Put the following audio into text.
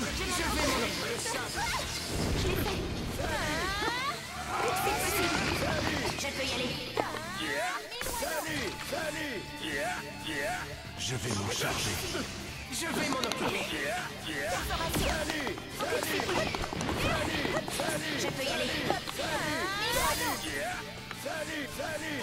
Je l'ai Je peux y aller. Je vais m'en charger. Je vais m'en occuper. Je. Salut Salut